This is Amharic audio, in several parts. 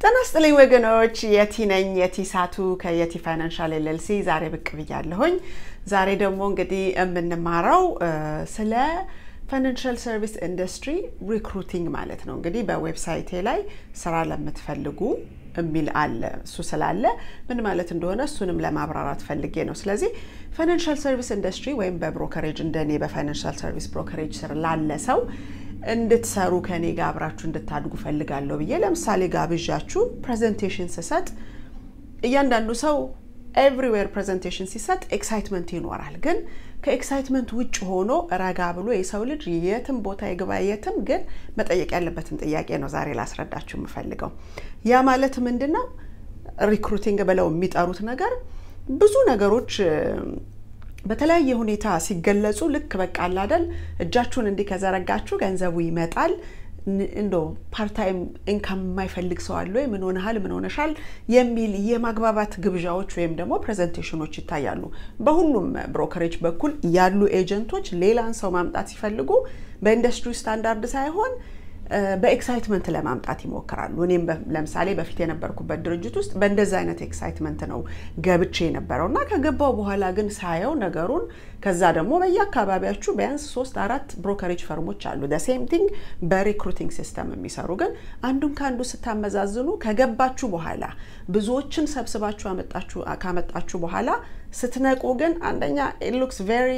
ጤና ይስጥልኝ ወገኖች፣ የቲ ነኝ የቲ እሳቱ ከየቲ ፋይናንሻል ኤልኤልሲ ዛሬ ብቅ ብያለሁኝ። ዛሬ ደግሞ እንግዲህ የምንማረው ስለ financial service industry recruiting ማለት ነው። እንግዲህ በ website ኤ ላይ ስራ ለምትፈልጉ የሚል አለ። እሱ ስላለ ምን ማለት እንደሆነ እሱንም ለማብራራት ፈልጌ ነው። ስለዚህ financial service industry ወይም በ brokerage እንደኔ በ financial service brokerage ስር ላለ ሰው እንድትሰሩ ከኔ ጋር አብራችሁ እንድታድጉ ፈልጋለሁ ብዬ ለምሳሌ ጋብዣችሁ presentation ስሰጥ እያንዳንዱ ሰው everywhere presentation ሲሰጥ excitement ይኖራል። ግን ከ excitement ውጭ ሆኖ ረጋ ብሎ የሰው ልጅ የትም ቦታ ይግባ የትም ግን መጠየቅ ያለበትን ጥያቄ ነው ዛሬ ላስረዳችሁ የምፈልገው። ያ ማለት ምንድን ነው? recruiting ብለው የሚጠሩት ነገር ብዙ ነገሮች በተለያየ ሁኔታ ሲገለጹ ልክ በቃ አላደል እጃችሁን እንዲህ ከዘረጋችሁ ገንዘቡ ይመጣል እንዴ part time income የማይፈልግ ሰው አለ ወይ? ምን ሆነሃል? ምን ሆነሻል? የሚል የማግባባት ግብዣዎች ወይም ደግሞ presentation ኦች ይታያሉ። በሁሉም brokerage በኩል ያሉ agent ኦች ሌላን ሰው ማምጣት ሲፈልጉ በ industry standard ሳይሆን በ excitement ለማምጣት ይሞክራሉ። እኔም ለምሳሌ በፊት የነበርኩበት ድርጅት ውስጥ በእንደዚ አይነት excitement ነው ገብቼ የነበረው እና ከገባው በኋላ ግን ሳየው ነገሩን ከዛ ደግሞ በየአካባቢያችሁ ቢያንስ ሶስት አራት brokerage firm ኦች አሉ same thing በ recruiting system የሚሰሩ ግን አንዱን ከአንዱ ስታመዛዝኑ ከገባችሁ በኋላ ብዙዎችን ሰብስባችሁ ካመጣችሁ በኋላ ስትነቁ ግን አንደኛ it looks very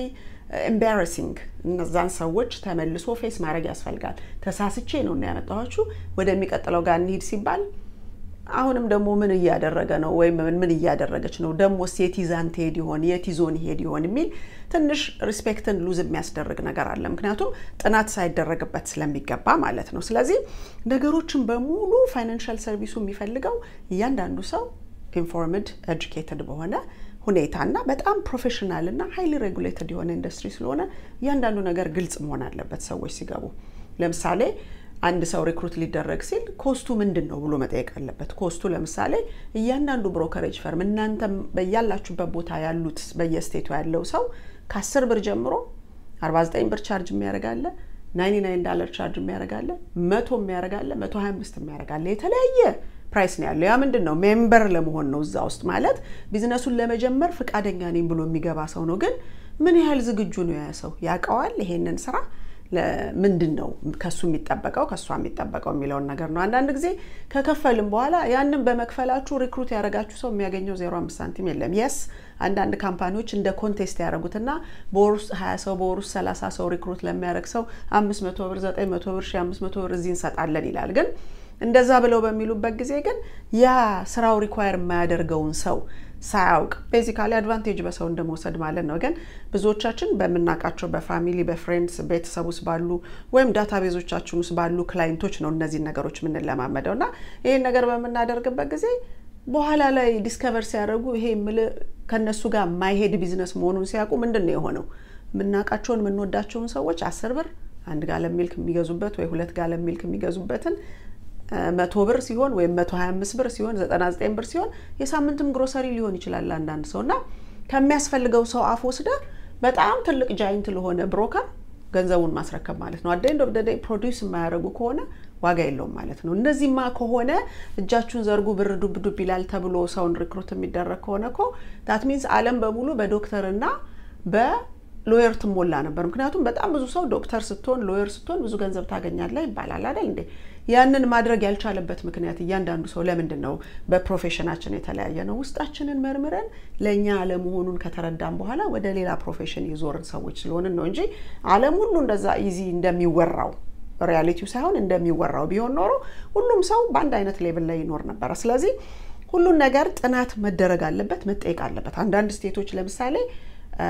embarrassing እነዛን ሰዎች ተመልሶ face ማድረግ ያስፈልጋል። ተሳስቼ ነው እና ያመጣኋችሁ ወደሚቀጥለው ጋር እንሂድ ሲባል አሁንም ደግሞ ምን እያደረገ ነው ወይም ምን እያደረገች ነው ደግሞስ የት ይዛን ትሄድ ይሆን የት ይዞን ይሄድ ይሆን የሚል ትንሽ respect ን lose የሚያስደርግ ነገር አለ። ምክንያቱም ጥናት ሳይደረግበት ስለሚገባ ማለት ነው። ስለዚህ ነገሮችን በሙሉ financial service ኡ የሚፈልገው እያንዳንዱ ሰው informed educated በሆነ ሁኔታና በጣም professional እና highly regulated የሆነ ኢንዱስትሪ ስለሆነ እያንዳንዱ ነገር ግልጽ መሆን አለበት ሰዎች ሲገቡ። ለምሳሌ አንድ ሰው recruit ሊደረግ ሲል cost ኡ ምንድን ነው ብሎ መጠየቅ አለበት። cost ኡ ለምሳሌ እያንዳንዱ brokerage firm እናንተ በያላችሁበት ቦታ ያሉት በየ state ኡ ያለው ሰው ከ10 ብር ጀምሮ 49 ብር charge የሚያደርግ አለ 99 dollar charge የሚያደርግ አለ መቶ የሚያደርግ አለ 125 የሚያደርግ አለ የተለያየ price ነው ያለው። ያ ምንድን ነው member ለመሆን ነው እዛ ውስጥ ማለት ቢዝነሱን ለመጀመር ፍቃደኛ ነኝ ብሎ የሚገባ ሰው ነው። ግን ምን ያህል ዝግጁ ነው ያ ሰው ያውቀዋል ይሄንን ስራ ምንድን ነው ከሱ የሚጠበቀው ከእሷ የሚጠበቀው የሚለውን ነገር ነው። አንዳንድ ጊዜ ከከፈልም በኋላ ያንን በመክፈላችሁ recruit ያደረጋችሁ ሰው የሚያገኘው ዜሮ አምስት ሳንቲም የለም። Yes አንዳንድ company ዎች እንደ contest ያደረጉትና በወር ውስጥ ሀያ ሰው በወር ውስጥ ሰላሳ ሰው recruit ለሚያደርግ ሰው አምስት መቶ ብር ዘጠኝ መቶ ብር ሺ አምስት መቶ ብር እዚህ እንሰጣለን ይላል ግን እንደዛ ብለው በሚሉበት ጊዜ ግን ያ ስራው require የማያደርገውን ሰው ሳያውቅ basically advantage በሰው እንደመውሰድ ማለት ነው። ግን ብዙዎቻችን በምናውቃቸው በ family በ friends ቤተሰብ ውስጥ ባሉ ወይም database ኦቻችን ውስጥ ባሉ client ኦች ነው እነዚህን ነገሮች የምንለማመደው እና ይህን ነገር በምናደርግበት ጊዜ በኋላ ላይ discover ሲያደርጉ ይሄ ምል ከእነሱ ጋር የማይሄድ ቢዝነስ መሆኑን ሲያውቁ ምንድን ነው የሆነው? የምናውቃቸውን የምንወዳቸውን ሰዎች አስር ብር አንድ gallon milk የሚገዙበት ወይ ሁለት gallon milk የሚገዙበትን መቶ ብር ሲሆን ወይም መቶ ሀያ አምስት ብር ሲሆን ዘጠና ዘጠኝ ብር ሲሆን የሳምንትም ግሮሰሪ ሊሆን ይችላል አንዳንድ ሰው እና ከሚያስፈልገው ሰው አፍ ወስደ በጣም ትልቅ giant ለሆነ broker ገንዘቡን ማስረከብ ማለት ነው። at the end of day produce የማያደርጉ ከሆነ ዋጋ የለውም ማለት ነው። እነዚህማ ከሆነ እጃችሁን ዘርጉ ብር ዱብ ዱብ ይላል ተብሎ ሰውን recruit የሚደረግ ከሆነ እኮ that means ዓለም በሙሉ በዶክተርና በ lawyer ትሞላ ነበር። ምክንያቱም በጣም ብዙ ሰው ዶክተር ስትሆን lawyer ስትሆን ብዙ ገንዘብ ታገኛለህ ይባላል አይደል እንዴ? ያንን ማድረግ ያልቻለበት ምክንያት እያንዳንዱ ሰው ለምንድን ነው በ profession ኣችን የተለያየ ነው። ውስጣችንን መርምረን ለእኛ አለመሆኑን ከተረዳን በኋላ ወደ ሌላ profession የዞርን ሰዎች ስለሆንን ነው እንጂ ዓለም ሁሉ እንደዛ easy እንደሚወራው reality ው ሳይሆን እንደሚወራው ቢሆን ኖሮ ሁሉም ሰው በአንድ አይነት level ላይ ይኖር ነበረ። ስለዚህ ሁሉን ነገር ጥናት መደረግ አለበት፣ መጠየቅ አለበት። አንዳንድ state ኦች ለምሳሌ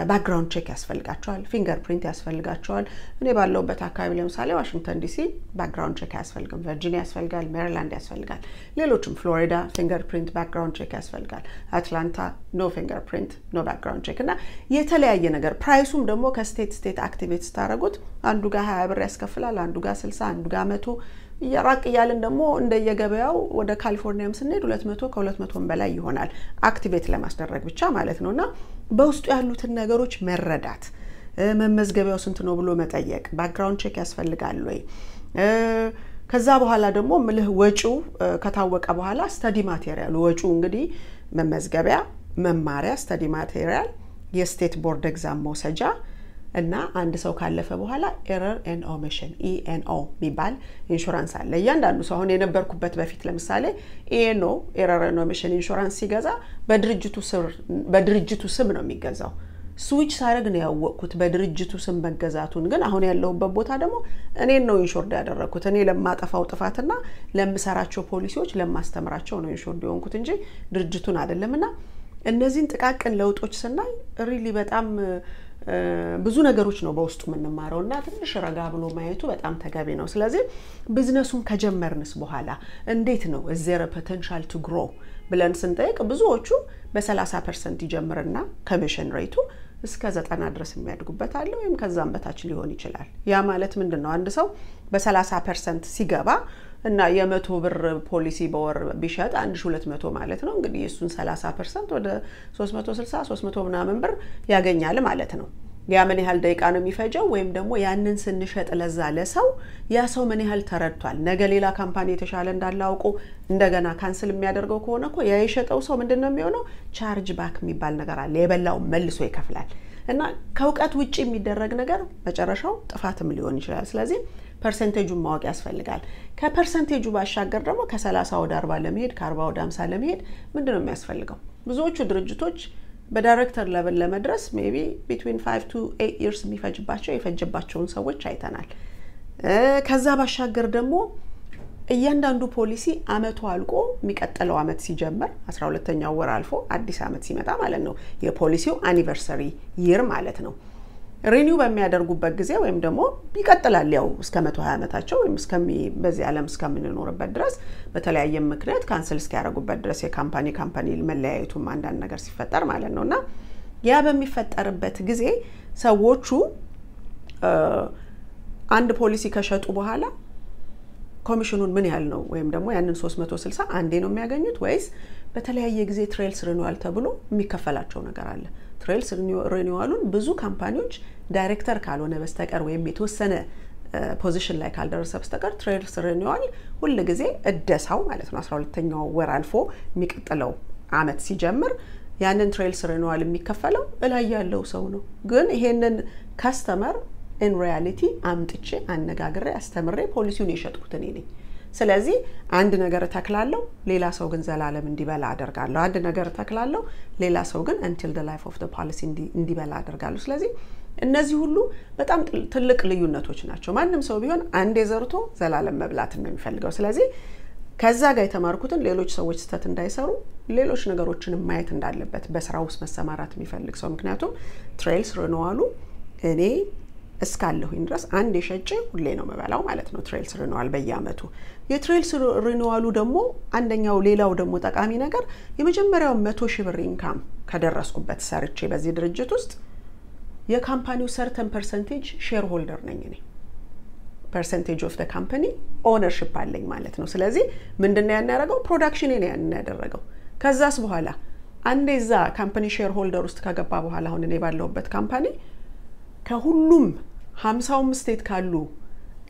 background check ያስፈልጋቸዋል፣ fingerprint ያስፈልጋቸዋል። እኔ ባለሁበት አካባቢ ለምሳሌ ዋሽንግተን ዲሲ background check አያስፈልግም፣ ቨርጂኒያ ያስፈልጋል፣ ሜሪላንድ ያስፈልጋል፣ ሌሎችም ፍሎሪዳ fingerprint background check ያስፈልጋል፣ አትላንታ no fingerprint no background check እና የተለያየ ነገር price ኡም ደግሞ ከ state state activate ስታደረጉት አንዱ ጋር ሀያ ብር ያስከፍላል፣ አንዱ ጋር ስልሳ አንዱ ጋር መቶ ራቅ እያልን ደግሞ እንደየገበያው ወደ ካሊፎርኒያም ስንሄድ ሁለት መቶ ከሁለት መቶም በላይ ይሆናል activate ለማስደረግ ብቻ ማለት ነው እና በውስጡ ያሉትን ነገሮች መረዳት። መመዝገቢያው ስንት ነው ብሎ መጠየቅ፣ background check ያስፈልጋል ወይ? ከዛ በኋላ ደግሞ ምልህ ወጪው ከታወቀ በኋላ study material ወጪው እንግዲህ መመዝገቢያ፣ መማሪያ፣ study material፣ የ state board exam መውሰጃ እና አንድ ሰው ካለፈ በኋላ error and omission E and O የሚባል ኢንሹራንስ አለ። እያንዳንዱ ሰው አሁን የነበርኩበት በፊት ለምሳሌ E and O error and omission ኢንሹራንስ ሲገዛ በድርጅቱ ስም ነው የሚገዛው። ስዊች ሳደርግ ነው ያወቅኩት በድርጅቱ ስም መገዛቱን። ግን አሁን ያለሁበት ቦታ ደግሞ እኔን ነው insured ያደረግኩት። እኔ ለማጠፋው ጥፋትና ለምሰራቸው ፖሊሲዎች ለማስተምራቸው ነው insured የሆንኩት እንጂ ድርጅቱን አይደለም። እና እነዚህን ጥቃቅን ለውጦች ስናይ really በጣም ብዙ ነገሮች ነው በውስጡ የምንማረው እና ትንሽ ረጋ ብሎ ማየቱ በጣም ተገቢ ነው። ስለዚህ ቢዝነሱን ከጀመርንስ በኋላ እንዴት ነው is there a potential to grow ብለን ስንጠይቅ ብዙዎቹ በ30 percent ይጀምርና ኮሚሽን rate ኡ እስከ ዘጠና ድረስ የሚያድጉበት አለ ወይም ከዛም በታች ሊሆን ይችላል። ያ ማለት ምንድን ነው? አንድ ሰው በ30 percent ሲገባ እና የመቶ ብር ፖሊሲ በወር ቢሸጥ አንድ ሺ ሁለት መቶ ማለት ነው እንግዲህ የእሱን 30 percent ወደ 360 300 ምናምን ብር ያገኛል ማለት ነው። ያ ምን ያህል ደቂቃ ነው የሚፈጀው? ወይም ደግሞ ያንን ስንሸጥ ለዛ ለሰው ያ ሰው ምን ያህል ተረድቷል? ነገ ሌላ company የተሻለ እንዳለ አውቆ እንደገና cancel የሚያደርገው ከሆነ እኮ ያ የሸጠው ሰው ምንድን ነው የሚሆነው? charge back የሚባል ነገር አለ። የበላውን መልሶ ይከፍላል። እና ከእውቀት ውጭ የሚደረግ ነገር መጨረሻው ጥፋትም ሊሆን ይችላል። ስለዚህ percentage ኡን ማወቅ ያስፈልጋል። ከ percentage ኡ ባሻገር ደግሞ ከ30 ወደ 40 ለመሄድ ከ40 ወደ 50 ለመሄድ ምንድን ነው የሚያስፈልገው? ብዙዎቹ ድርጅቶች በ director level ለመድረስ maybe between five to eight years የሚፈጅባቸው የፈጀባቸውን ሰዎች አይተናል። ከዛ ባሻገር ደግሞ እያንዳንዱ ፖሊሲ አመቱ አልቆ የሚቀጥለው አመት ሲጀምር አስራ ሁለተኛው ወር አልፎ አዲስ አመት ሲመጣ ማለት ነው የፖሊሲው anniversary year ማለት ነው renew በሚያደርጉበት ጊዜ ወይም ደግሞ ይቀጥላል ያው እስከ መቶ ሀያ ዓመታቸው ወይም በዚህ ዓለም እስከምንኖርበት ድረስ በተለያየ ምክንያት cancel እስኪያደርጉበት ድረስ የ company company መለያየቱም አንዳንድ ነገር ሲፈጠር ማለት ነው እና ያ በሚፈጠርበት ጊዜ ሰዎቹ አንድ ፖሊሲ ከሸጡ በኋላ ኮሚሽኑን ምን ያህል ነው ወይም ደግሞ ያንን 360 አንዴ ነው የሚያገኙት ወይስ በተለያየ ጊዜ trails renewal ተብሎ የሚከፈላቸው ነገር አለ? trails renewal ኡን ብዙ company ዎች director ካልሆነ በስተቀር ወይም የተወሰነ position ላይ ካልደረሰ በስተቀር trails renewal ሁል ጊዜ እደሳው ማለት ነው 12ተኛው ወር አልፎ የሚቀጥለው አመት ሲጀምር ያንን trails renewal የሚከፈለው እላይ ያለው ሰው ነው። ግን ይሄንን customer in reality አምጥቼ አነጋግሬ አስተምሬ ፖሊሲውን የሸጥኩት እኔ ነኝ። ስለዚህ አንድ ነገር እተክላለሁ፣ ሌላ ሰው ግን ዘላለም እንዲበላ አደርጋለሁ። አንድ ነገር እተክላለሁ፣ ሌላ ሰው ግን until the life of the policy እንዲበላ አደርጋለሁ። ስለዚህ እነዚህ ሁሉ በጣም ትልቅ ልዩነቶች ናቸው። ማንም ሰው ቢሆን አንዴ ዘርቶ ዘላለም መብላትን ነው የሚፈልገው። ስለዚህ ከዛ ጋር የተማርኩትን ሌሎች ሰዎች ስህተት እንዳይሰሩ ሌሎች ነገሮችንም ማየት እንዳለበት በስራ ውስጥ መሰማራት የሚፈልግ ሰው ምክንያቱም trails renewal ኡ እኔ እስካለሁኝ ድረስ አንድ የሸጬ ሁሌ ነው የምበላው ማለት ነው። trails renewal በየአመቱ የ trails renewal ኡ ደግሞ አንደኛው ሌላው ደግሞ ጠቃሚ ነገር የመጀመሪያው መቶ ሺህ ብር income ከደረስኩበት ሰርቼ በዚህ ድርጅት ውስጥ የ company ው certain percentage shareholder ነኝ እኔ percentage of the company ownership አለኝ ማለት ነው። ስለዚህ ምንድነው ያን ያደረገው production ያን ያደረገው። ከዛስ በኋላ አንዴ እዛ company shareholder ውስጥ ከገባ በኋላ አሁን እኔ ባለሁበት company ከሁሉም ሀምሳውም state ካሉ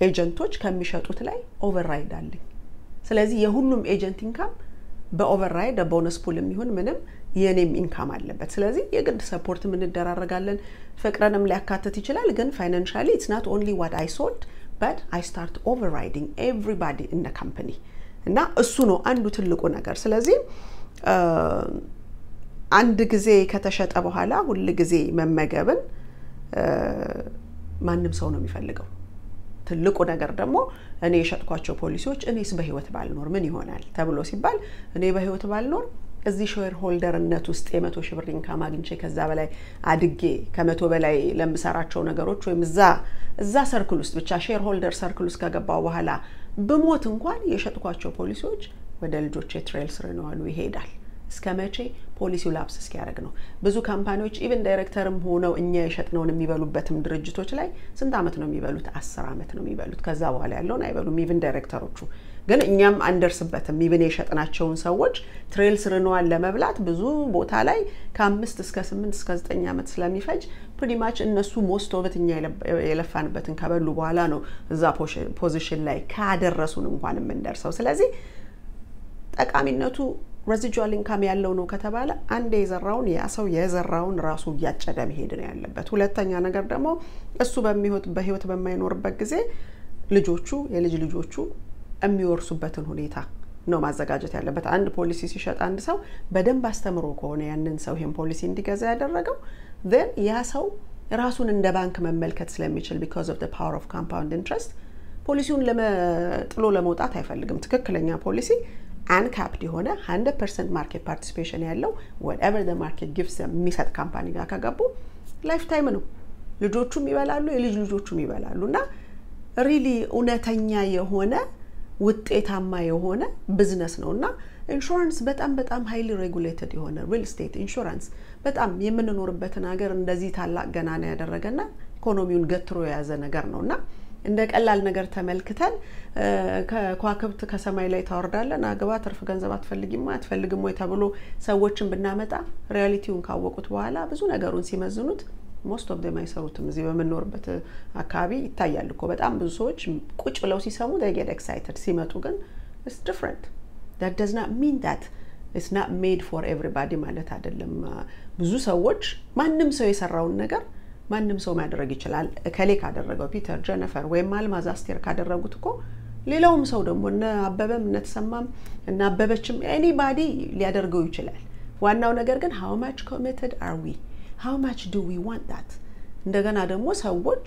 agent ኦች ከሚሸጡት ላይ override አለኝ። ስለዚህ የሁሉም agent income በ override bonus pool የሚሆን ምንም የኔም income አለበት። ስለዚህ የግድ support ም እንደራረጋለን። ፍቅርንም ሊያካትት ይችላል። ግን financially it's not only what I sold but I start overriding everybody in company እና እሱ ነው አንዱ ትልቁ ነገር። ስለዚህ አንድ ጊዜ ከተሸጠ በኋላ ሁል ጊዜ መመገብን ማንም ሰው ነው የሚፈልገው። ትልቁ ነገር ደግሞ እኔ የሸጥኳቸው ፖሊሲዎች እኔስ በህይወት ባልኖር ምን ይሆናል ተብሎ ሲባል እኔ በህይወት ባልኖር እዚህ shareholder ነት ውስጥ የመቶ ሺህ ብር income አግኝቼ ከዛ በላይ አድጌ ከመቶ በላይ ለምሰራቸው ነገሮች ወይም እዛ እዛ circle ውስጥ ብቻ shareholder circle ውስጥ ከገባው በኋላ ብሞት እንኳን የሸጥኳቸው ፖሊሲዎች ወደ ልጆች የ trails renewal ኡ ይሄዳል። እስከ መቼ policy ው lapse እስኪያደርግ ነው። ብዙ company ዎች even director ም ሆነው እኛ የሸጥነውን የሚበሉበትም ድርጅቶች ላይ ስንት ዓመት ነው የሚበሉት? አስር ዓመት ነው የሚበሉት። ከዛ በኋላ ያለውን አይበሉም። even director ኦቹ ግን እኛም አንደርስበትም። even የሸጥናቸውን ሰዎች trails renewal ለመብላት ብዙ ቦታ ላይ ከአምስት እስከ ስምንት እስከ ዘጠኝ ዓመት ስለሚፈጅ pretty much እነሱ most of it እኛ የለፋንበትን ከበሉ በኋላ ነው እዛ position ላይ ካደረሱን እንኳን የምንደርሰው። ስለዚህ ጠቃሚነቱ residual income ያለው ነው ከተባለ አንድ የዘራውን ያ ሰው የዘራውን ራሱ እያጨደ መሄድ ነው ያለበት። ሁለተኛ ነገር ደግሞ እሱ በህይወት በማይኖርበት ጊዜ ልጆቹ የልጅ ልጆቹ የሚወርሱበትን ሁኔታ ነው ማዘጋጀት ያለበት። አንድ ፖሊሲ ሲሸጥ አንድ ሰው በደንብ አስተምሮ ከሆነ ያንን ሰው ይህን ፖሊሲ እንዲገዛ ያደረገው ን ያ ሰው ራሱን እንደ ባንክ መመልከት ስለሚችል because of power of compound interest policy ውን ጥሎ ለመውጣት አይፈልግም። ትክክለኛ policy uncapped የሆነ 100 percent market participation ያለው whatever the market gives የሚሰጥ company ጋር ከገቡ lifetime ነው። ልጆቹም ይበላሉ፣ የልጅ ልጆቹም ይበላሉ። እና really እውነተኛ የሆነ ውጤታማ የሆነ ብዝነስ ነው። እና ኢንሹራንስ በጣም በጣም highly regulated የሆነ real estate insurance በጣም የምንኖርበትን ሀገር እንደዚህ ታላቅ ገናና ያደረገና ኢኮኖሚውን ገትሮ የያዘ ነገር ነው። እና እንደ ቀላል ነገር ተመልክተን ከከዋክብት ከሰማይ ላይ ታወርዳለን አግባ ትርፍ ገንዘብ አትፈልጊም አትፈልግም ወይ ተብሎ ሰዎችን ብናመጣ reality ውን ካወቁት በኋላ ብዙ ነገሩን ሲመዝኑት most of them አይሰሩትም። እዚህ በምንኖርበት አካባቢ ይታያል እኮ በጣም ብዙ ሰዎች ቁጭ ብለው ሲሰሙ get excited፣ ሲመጡ ግን it's different that does not mean that it's not made for everybody ማለት አይደለም። ብዙ ሰዎች ማንም ሰው የሰራውን ነገር ማንም ሰው ማድረግ ይችላል። እከሌ ካደረገው ፒተር፣ ጀኒፈር ወይም አልማዝ አስቴር ካደረጉት እኮ ሌላውም ሰው ደግሞ እነ አበበም እነ ተሰማም እነ አበበችም anybody ሊያደርገው ይችላል። ዋናው ነገር ግን how much committed are we how much do we want that። እንደገና ደግሞ ሰዎች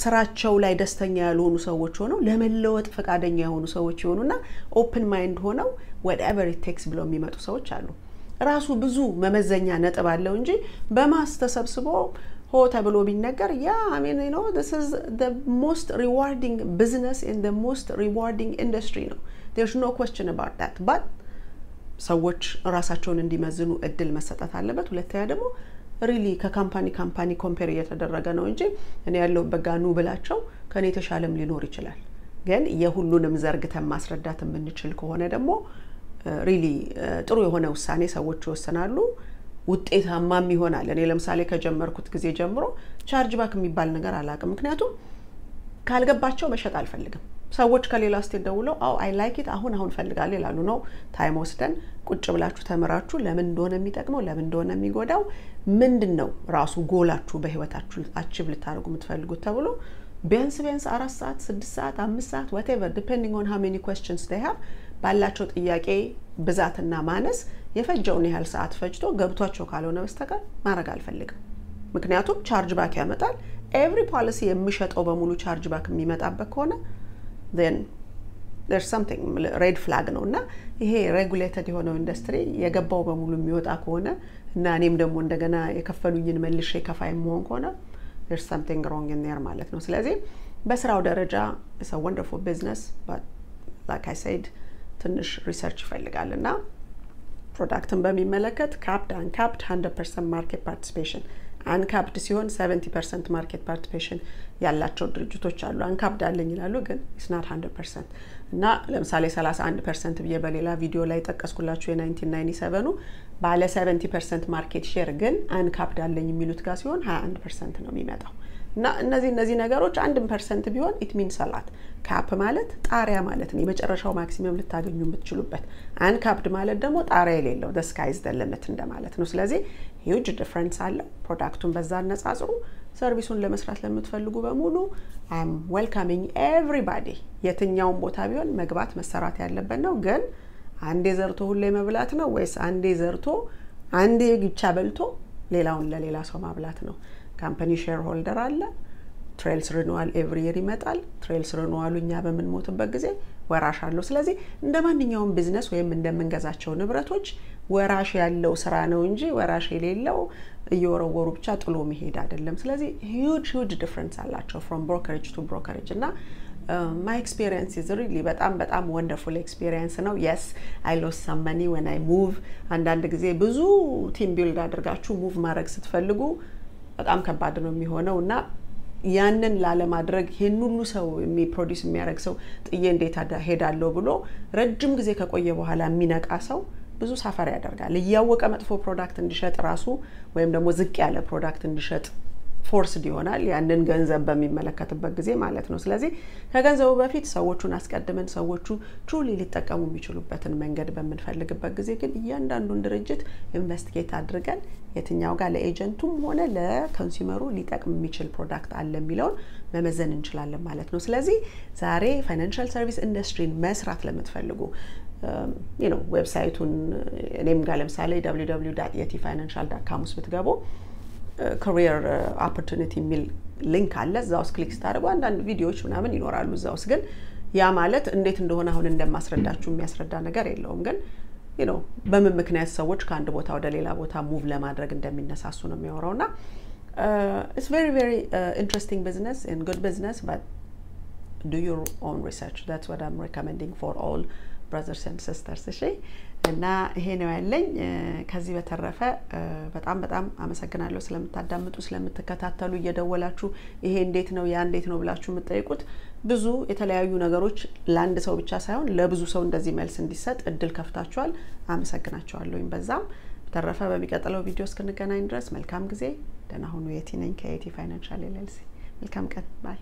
ስራቸው ላይ ደስተኛ ያልሆኑ ሰዎች ሆነው ለመለወጥ ፈቃደኛ የሆኑ ሰዎች የሆኑና open mind ሆነው whatever it takes ብለው የሚመጡ ሰዎች አሉ። ራሱ ብዙ መመዘኛ ነጥብ አለው እንጂ በ mass ተሰብስቦ ሆ ተብሎ ቢነገር yeah I mean no it's most rewarding business in most rewarding industry ነው። there's no question about that but ሰዎች ራሳቸውን እንዲመዝኑ እድል መሰጠት አለበት። ሁለተኛ ደግሞ really ከ company company compare እየተደረገ ነው እንጂ እኔ ያለሁበት ጋ ብላቸው ከኔ የተሻለም ሊኖር ይችላል። ግን የሁሉንም ዘርግተን ማስረዳት የምንችል ከሆነ ደግሞ really ጥሩ የሆነ ውሳኔ ሰዎች ይወስናሉ፣ ውጤታማም ይሆናል። እኔ ለምሳሌ ከጀመርኩት ጊዜ ጀምሮ charge back የሚባል ነገር አላውቅም። ምክንያቱም ካልገባቸው መሸጥ አልፈልግም። ሰዎች ከሌላ state ደውለው oh I like it አሁን አሁን ፈልጋለሁ ይላሉ። ነው time ወስደን ቁጭ ብላችሁ ተምራችሁ ለምን እንደሆነ የሚጠቅመው ለምን እንደሆነ የሚጎዳው ምንድን ነው ራሱ ጎላችሁ በህይወታችሁ achieve ልታደርጉ የምትፈልጉት ተብሎ ቢያንስ ቢያንስ አራት ሰዓት ስድስት ሰዓት አምስት ሰዓት whatever depending on how many questions they have ባላቸው ጥያቄ ብዛትና ማነስ የፈጀውን ያህል ሰዓት ፈጅቶ ገብቷቸው ካልሆነ በስተቀር ማድረግ አልፈልግም። ምክንያቱም charge back ያመጣል። every policy የሚሸጠው በሙሉ charge back የሚመጣበት ከሆነ something red flag ነው እና ይሄ regulated የሆነው ኢንዱስትሪ የገባው በሙሉ የሚወጣ ከሆነ እና እኔም ደግሞ እንደገና የከፈሉኝን መልሼ ከፋይ መሆን ከሆነ there's something wrong there ማለት ነው። ስለዚህ በስራው ደረጃ it's a wonderful business like I said ትንሽ research ይፈልጋል እና product ን በሚመለከት capped uncapped 100 percent market participation uncapped ሲሆን 70 percent market participation ያላቸው ድርጅቶች አሉ። uncapped አለኝ ይላሉ፣ ግን ስናት 100 percent እና ለምሳሌ 31 percent ብዬ በሌላ ቪዲዮ ላይ ጠቀስኩላችሁ የ1997ኑ ባለ 70 percent market share ግን uncapped አለኝ የሚሉት ጋር ሲሆን 21 percent ነው የሚመጣው እና እነዚህ እነዚህ ነገሮች አንድም percent ቢሆን it means a lot cap ማለት ጣሪያ ማለት ነው። የመጨረሻው maximum ልታገኙ የምትችሉበት። uncapped ማለት ደግሞ ጣሪያ የሌለው the limit እንደማለት ነው። ስለዚህ huge difference አለው። product ኡን በዛ አነጻጽሩ። service ኡን ለመስራት ለምትፈልጉ በሙሉ I'm welcoming everybody። የትኛውን ቦታ ቢሆን መግባት መሰራት ያለበት ነው። ግን አንዴ ዘርቶ ሁሌ መብላት ነው ወይስ አንዴ ዘርቶ አንዴ ብቻ በልቶ ሌላውን ለሌላ ሰው ማብላት ነው? company shareholder አለ። trails renewal every year ይመጣል። trails renewal ኡ እኛ በምንሞትበት ጊዜ ወራሽ አለው። ስለዚህ እንደ ማንኛውም ቢዝነስ ወይም እንደምንገዛቸው ንብረቶች ወራሽ ያለው ስራ ነው እንጂ ወራሽ የሌለው እየወረወሩ ብቻ ጥሎ መሄድ አይደለም። ስለዚህ huge huge difference አላቸው from brokerage to brokerage እና my experience is really በጣም በጣም wonderful experience ነው። yes I lose some money when I move። አንዳንድ ጊዜ ብዙ team build አድርጋችሁ move ማድረግ ስትፈልጉ በጣም ከባድ ነው የሚሆነው እና ያንን ላለማድረግ ይህን ሁሉ ሰው produce የሚያደርግ ሰው ጥዬ እንዴት ሄዳለሁ ብሎ ረጅም ጊዜ ከቆየ በኋላ የሚነቃ ሰው ብዙ suffer ያደርጋል። እያወቀ መጥፎ product እንዲሸጥ ራሱ ወይም ደግሞ ዝቅ ያለ product እንዲሸጥ forced ይሆናል። ያንን ገንዘብ በሚመለከትበት ጊዜ ማለት ነው። ስለዚህ ከገንዘቡ በፊት ሰዎቹን አስቀድመን ሰዎቹ truly ሊጠቀሙ የሚችሉበትን መንገድ በምንፈልግበት ጊዜ ግን እያንዳንዱን ድርጅት investigate አድርገን የትኛው ጋር ለ agent ኡም ሆነ ለ consumer ኡ ሊጠቅም የሚችል product አለ የሚለውን መመዘን እንችላለን ማለት ነው። ስለዚህ ዛሬ financial service industry ን መስራት ለምትፈልጉ website ኡን እኔም ጋር ለምሳሌ የቲ financial dot com ውስጥ ብትገቡ career opportunity የሚል link አለ። እዛ ውስጥ click ስታደርጉ አንዳንድ ቪዲዮዎች ምናምን ይኖራሉ እዛ ውስጥ። ግን ያ ማለት እንዴት እንደሆነ አሁን እንደማስረዳችሁ የሚያስረዳ ነገር የለውም። ግን ነው በምን ምክንያት ሰዎች ከአንድ ቦታ ወደ ሌላ ቦታ move ለማድረግ እንደሚነሳሱ ነው የሚያወራው እና it's very very interesting business and good business but do your own research that's what I'm recommending for all brothers and sisters እሺ። እና ይሄ ነው ያለኝ። ከዚህ በተረፈ በጣም በጣም አመሰግናለሁ ስለምታዳምጡ፣ ስለምትከታተሉ፣ እየደወላችሁ ይሄ እንዴት ነው ያ እንዴት ነው ብላችሁ የምትጠይቁት ብዙ የተለያዩ ነገሮች ለአንድ ሰው ብቻ ሳይሆን ለብዙ ሰው እንደዚህ መልስ እንዲሰጥ እድል ከፍታችኋል። አመሰግናችኋለሁኝ። በዛም በተረፈ በሚቀጥለው ቪዲዮ እስክንገናኝ ድረስ መልካም ጊዜ። ደህና ሁኑ። የቲ ነኝ ከየቲ Financial LLC። መልካም ቀን bye